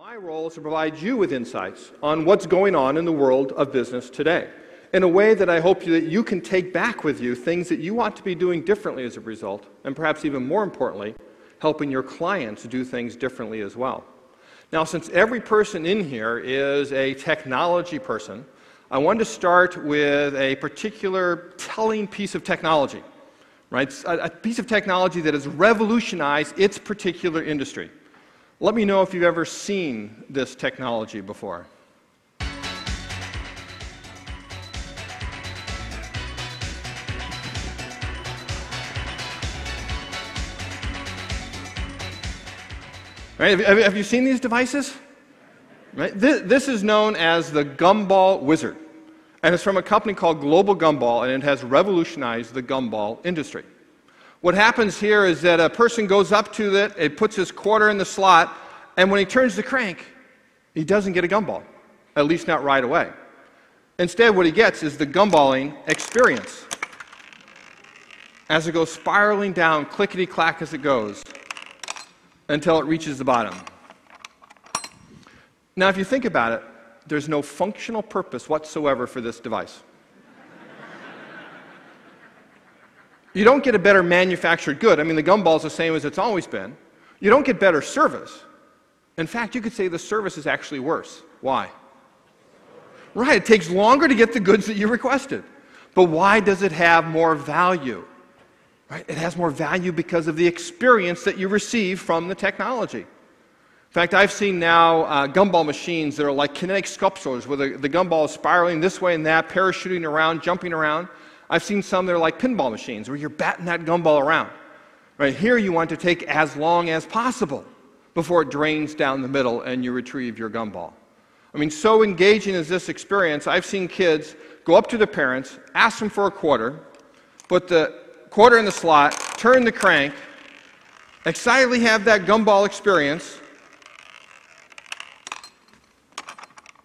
My role is to provide you with insights on what's going on in the world of business today in a way that I hope that you can take back with you things that you want to be doing differently as a result, and perhaps even more importantly, helping your clients do things differently as well. Now, since every person in here is a technology person, I wanted to start with a particular telling piece of technology, right? A, a piece of technology that has revolutionized its particular industry. Let me know if you've ever seen this technology before. Right? Have, you seen these devices? Right? This is known as the Gumball Wizard. And it's from a company called Global Gumball, and it has revolutionized the gumball industry. What happens here is that a person goes up to it, it puts his quarter in the slot, and when he turns the crank, he doesn't get a gumball, at least not right away. Instead, what he gets is the gumballing experience. As it goes spiraling down, clickety clack as it goes, until it reaches the bottom. Now, if you think about it, there's no functional purpose whatsoever for this device. you don't get a better manufactured good. I mean, the gumball is the same as it's always been. You don't get better service. In fact, you could say the service is actually worse. Why? Right, it takes longer to get the goods that you requested. But why does it have more value? Right? It has more value because of the experience that you receive from the technology. In fact, I've seen now uh, gumball machines that are like kinetic sculptures where the, the gumball is spiraling this way and that, parachuting around, jumping around. I've seen some that are like pinball machines where you're batting that gumball around. Right here, you want to take as long as possible before it drains down the middle and you retrieve your gumball. I mean, so engaging is this experience. I've seen kids go up to their parents, ask them for a quarter, put the quarter in the slot, turn the crank, excitedly have that gumball experience,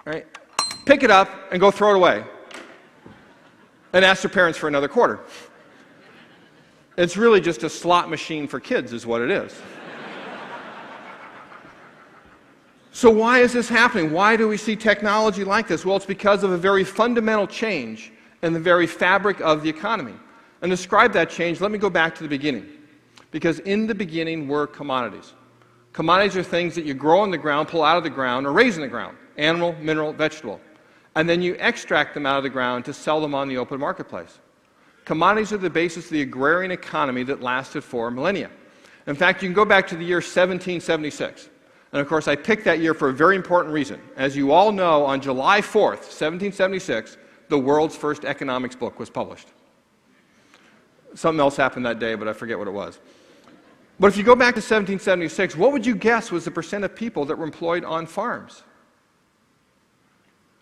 right? Pick it up and go throw it away. And ask their parents for another quarter. It's really just a slot machine for kids, is what it is. So, why is this happening? Why do we see technology like this? Well, it's because of a very fundamental change in the very fabric of the economy. And to describe that change, let me go back to the beginning. Because in the beginning were commodities. Commodities are things that you grow in the ground, pull out of the ground, or raise in the ground animal, mineral, vegetable. And then you extract them out of the ground to sell them on the open marketplace. Commodities are the basis of the agrarian economy that lasted for millennia. In fact, you can go back to the year 1776. And of course, I picked that year for a very important reason. As you all know, on July 4th, 1776, the world's first economics book was published. Something else happened that day, but I forget what it was. But if you go back to 1776, what would you guess was the percent of people that were employed on farms?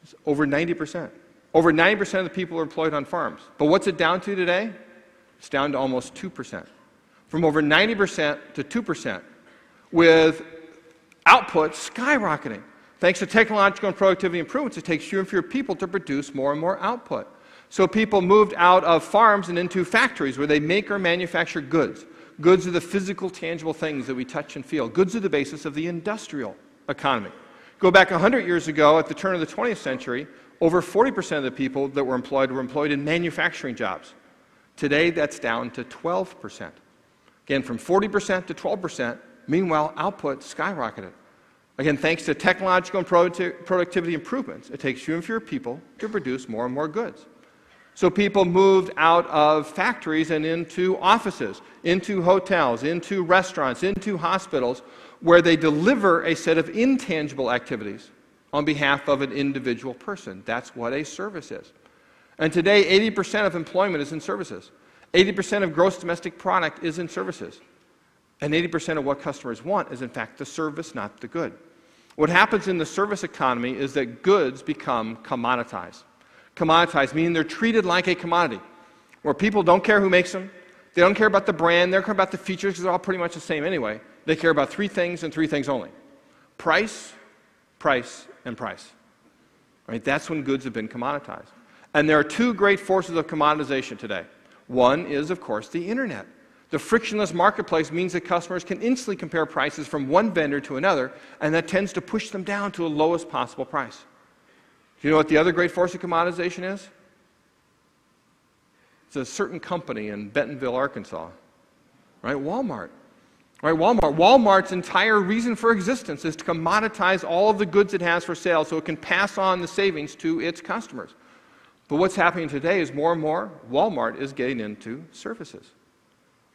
It's over 90%. Over 90% of the people are employed on farms. But what's it down to today? It's down to almost 2%. From over 90% to 2%, with output skyrocketing. Thanks to technological and productivity improvements, it takes fewer and fewer people to produce more and more output. So people moved out of farms and into factories where they make or manufacture goods. Goods are the physical, tangible things that we touch and feel. Goods are the basis of the industrial economy. Go back 100 years ago, at the turn of the 20th century, over 40% of the people that were employed were employed in manufacturing jobs. Today, that's down to 12%. Again, from 40% to 12%. Meanwhile, output skyrocketed. Again, thanks to technological and productivity improvements, it takes fewer and fewer people to produce more and more goods. So people moved out of factories and into offices, into hotels, into restaurants, into hospitals, where they deliver a set of intangible activities on behalf of an individual person. That's what a service is. And today, 80% of employment is in services. 80% of gross domestic product is in services. And 80% of what customers want is, in fact, the service, not the good. What happens in the service economy is that goods become commoditized commoditized, meaning they're treated like a commodity, where people don't care who makes them, they don't care about the brand, they don't care about the features because they're all pretty much the same anyway. They care about three things and three things only price, price, and price. Right? That's when goods have been commoditized. And there are two great forces of commoditization today. One is, of course, the internet. The frictionless marketplace means that customers can instantly compare prices from one vendor to another, and that tends to push them down to the lowest possible price. Do you know what the other great force of commoditization is? It's a certain company in Bentonville, Arkansas, right? Walmart. Right, Walmart. Walmart's entire reason for existence is to commoditize all of the goods it has for sale so it can pass on the savings to its customers. But what's happening today is more and more Walmart is getting into services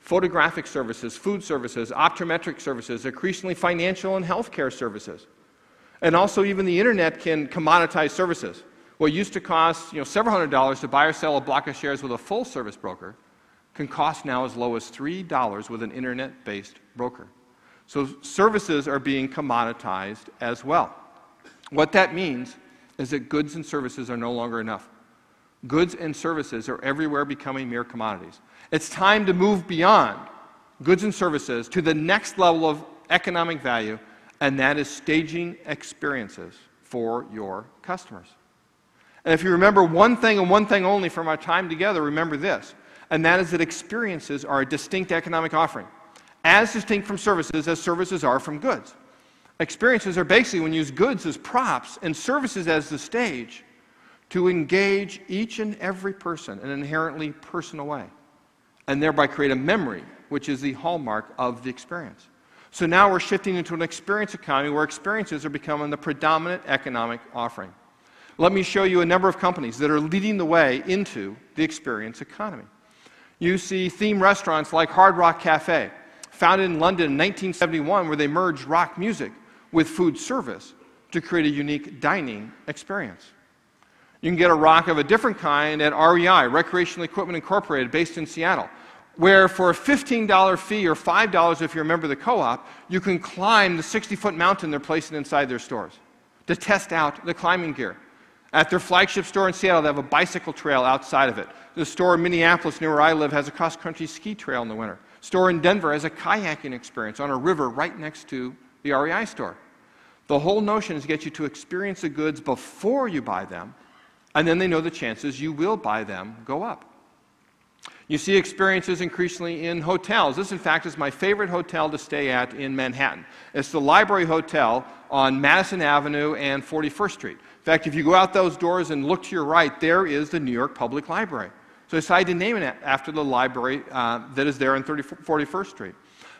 photographic services, food services, optometric services, increasingly financial and healthcare services. And also, even the internet can commoditize services. What used to cost you know, several hundred dollars to buy or sell a block of shares with a full service broker can cost now as low as $3 with an internet based broker. So, services are being commoditized as well. What that means is that goods and services are no longer enough. Goods and services are everywhere becoming mere commodities. It's time to move beyond goods and services to the next level of economic value, and that is staging experiences for your customers. And if you remember one thing and one thing only from our time together, remember this, and that is that experiences are a distinct economic offering, as distinct from services as services are from goods. Experiences are basically when you use goods as props and services as the stage to engage each and every person in an inherently personal way and thereby create a memory, which is the hallmark of the experience. So now we're shifting into an experience economy where experiences are becoming the predominant economic offering. Let me show you a number of companies that are leading the way into the experience economy. You see theme restaurants like Hard Rock Cafe, founded in London in 1971, where they merged rock music with food service to create a unique dining experience. You can get a rock of a different kind at REI, Recreational Equipment Incorporated, based in Seattle, where for a $15 fee or $5 if you're a member of the co op, you can climb the 60 foot mountain they're placing inside their stores to test out the climbing gear. At their flagship store in Seattle, they have a bicycle trail outside of it. The store in Minneapolis, near where I live, has a cross country ski trail in the winter. Store in Denver has a kayaking experience on a river right next to the REI store. The whole notion is to get you to experience the goods before you buy them, and then they know the chances you will buy them go up. You see experiences increasingly in hotels. This, in fact, is my favorite hotel to stay at in Manhattan. It's the Library Hotel on Madison Avenue and 41st Street. In fact, if you go out those doors and look to your right, there is the New York Public Library. So I decided to name it after the library uh, that is there on 30, 41st Street.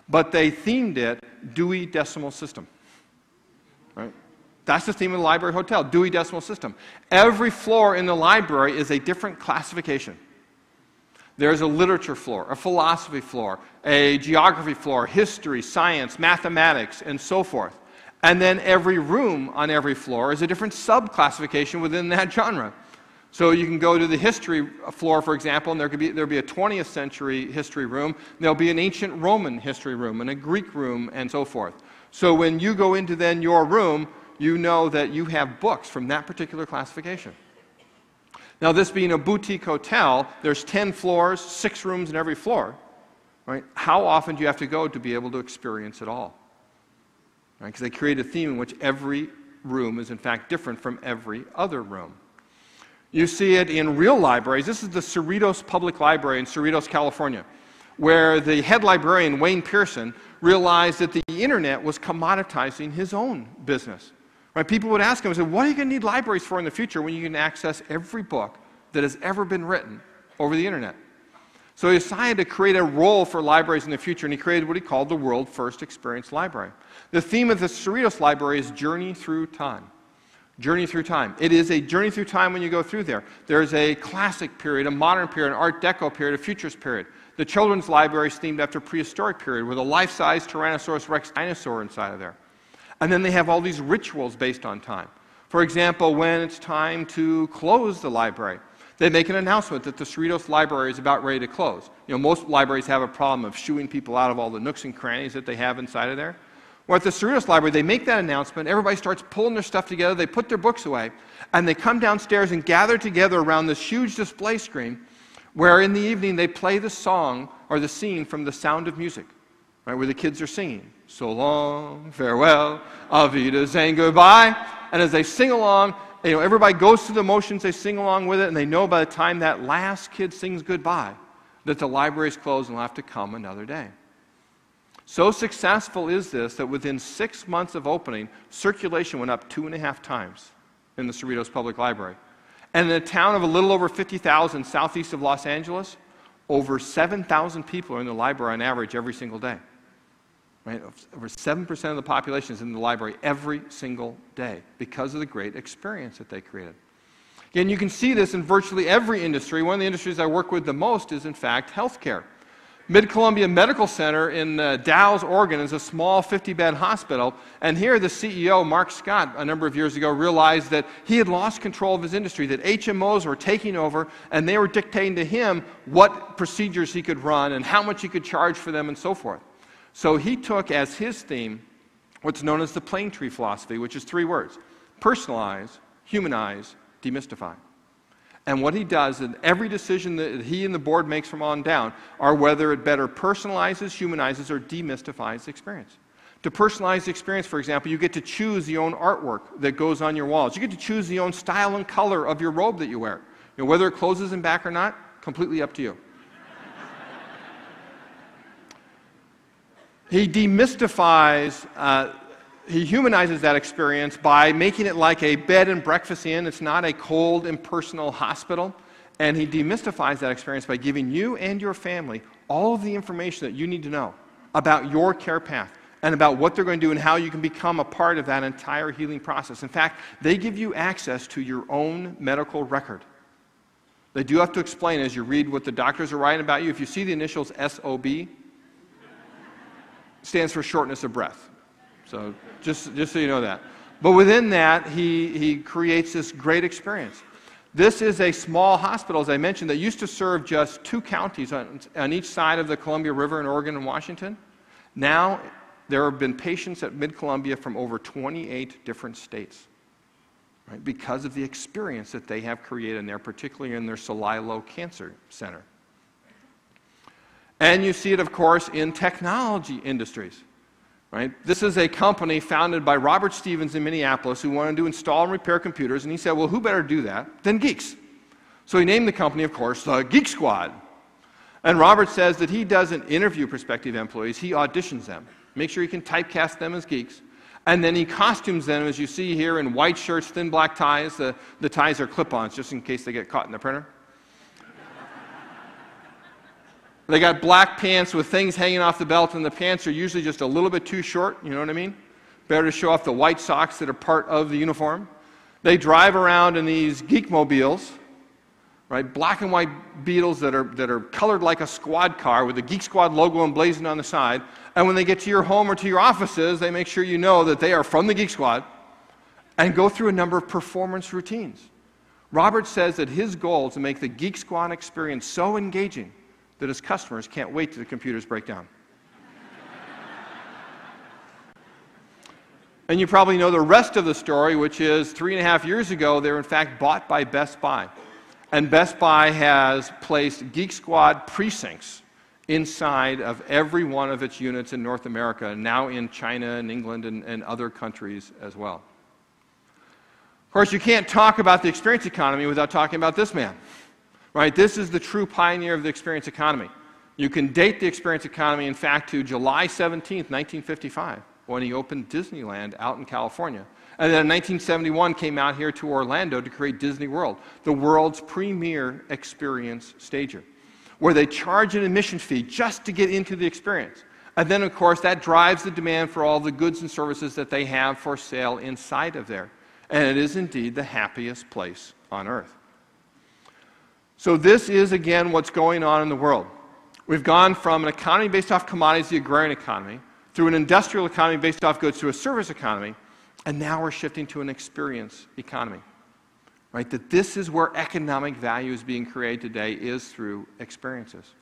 But they themed it Dewey Decimal System. That's the theme of the library hotel, Dewey Decimal System. Every floor in the library is a different classification. There's a literature floor, a philosophy floor, a geography floor, history, science, mathematics, and so forth. And then every room on every floor is a different subclassification within that genre. So you can go to the history floor, for example, and there could be there'll be a 20th century history room. There'll be an ancient Roman history room and a Greek room and so forth. So when you go into then your room, you know that you have books from that particular classification. Now, this being a boutique hotel, there's 10 floors, six rooms in every floor. Right? How often do you have to go to be able to experience it all? Because right? they create a theme in which every room is, in fact, different from every other room. You see it in real libraries. This is the Cerritos Public Library in Cerritos, California, where the head librarian, Waynn Pearson, realized that the internet was commoditizing his own business. Right? People would ask him, say, what are you going to need libraries for in the future when you can access every book that has ever been written over the internet? So he decided to create a role for libraries in the future, and he created what he called the World First Experience Library. The theme of the Cerritos Library is Journey Through Time. Journey through time. It is a journey through time when you go through there. There's a classic period, a modern period, an Art Deco period, a futurist period. The children's library is themed after prehistoric period with a life-size Tyrannosaurus rex dinosaur inside of there. And then they have all these rituals based on time. For example, when it's time to close the library, they make an announcement that the Cerritos Library is about ready to close. You know, most libraries have a problem of shooing people out of all the nooks and crannies that they have inside of there. Well, at the Cerritos Library, they make that announcement. Everybody starts pulling their stuff together. They put their books away. And they come downstairs and gather together around this huge display screen where in the evening they play the song or the scene from The Sound of Music, right, where the kids are singing. So long, farewell, auf Wiedersehen, goodbye. And as they sing along, you know, everybody goes through the motions, they sing along with it, and they know by the time that last kid sings goodbye, that the library is closed and will have to come another day. So successful is this that within six months of opening, circulation went up two and a half times in the Cerritos Public Library. And in a town of a little over 50,000 southeast of Los Angeles, over 7,000 people are in the library on average every single day. Right? Over 7% of the population is in the library every single day because of the great experience that they created. Again, you can see this in virtually every industry. One of the industries I work with the most is, in fact, healthcare. Mid Columbia Medical Center in uh, Dalles, Oregon is a small 50 bed hospital. And here, the CEO, Mark Scott, a number of years ago, realized that he had lost control of his industry, that HMOs were taking over, and they were dictating to him what procedures he could run and how much he could charge for them and so forth. So he took as his theme what's known as the Planetree philosophy, which is three words personalize, humanize, demystify. And what he does in every decision that he and the board makes from on down are whether it better personalizes, humanizes, or demystifies the experience. To personalize the experience, for example, you get to choose the own artwork that goes on your walls. You get to choose the own style and color of your robe that you wear. You know, whether it closes in back or not, completely up to you. He demystifies uh, he humanizes that experience by making it like a bed and breakfast inn. It's not a cold, impersonal hospital. And he demystifies that experience by giving you and your family all of the information that you need to know about your care path and about what they're going to do and how you can become a part of that entire healing process. In fact, they give you access to your own medical record. They do have to explain as you read what the doctors are writing about you. If you see the initials SOB, stands for shortness of breath. So just, just so you know that. But within that, he, he creates this great experience. This is a small hospital, as I mentioned, that used to serve just two counties on, on each side of the Columbia River in Oregon and Washington. Now, there have been patients at Mid Columbia from over 28 different states. Right, because of the experience that they have created in there, particularly in their Celilo Cancer Center. And you see it, of course, in technology industries. Right? This is a company founded by Robert Stephens in Minneapolis who wanted to install and repair computers, and he said, Well, who better do that than geeks? So he named the company, of course, the Geek Squad. And Robert says that he doesn't interview prospective employees, he auditions them. Make sure he can typecast them as geeks. And then he costumes them, as you see here, in white shirts, thin black ties. The, the ties are clip ons just in case they get caught in the printer. They got black pants with things hanging off the belt, and the pants are usually just a little bit too short, you know what I mean? Better to show off the white socks that are part of the uniform. They drive around in these geek mobiles, right? Black and white Beetles that are, that are colored like a squad car with the Geek Squad logo emblazoned on the side. And when they get to your home or to your offices, they make sure you know that they are from the Geek Squad and go through a number of performance routines. Robert says that his goal is to make the Geek Squad experience so engaging that his customers can't wait till the computers break down. and you probably know the rest of the story, which is three and a half years ago, they were in fact bought by Best Buy. And Best Buy has placed Geek Squad precincts inside of every one of its units in North America, now in China and England and, and other countries as well. Of course, you can't talk about the experience economy without talking about this man. Right? This is the true pioneer of the experience economy. You can date the experience economy, in fact, to July 17, 1955, when he opened Disneyland out in California. And then in 1971 came out here to Orlando to create Disney World, the world's premier experience stager, where they charge an admission fee just to get into the experience. And then, of course, that drives the demand for all the goods and services that they have for sale inside of there. And it is indeed the happiest place on earth. So, this is again what's going on in the world. We've gone from an economy based off commodities, the agrarian economy, through an industrial economy based off goods to a service economy, and now we're shifting to an experience economy. Right? That this is where economic value is being created today is through experiences.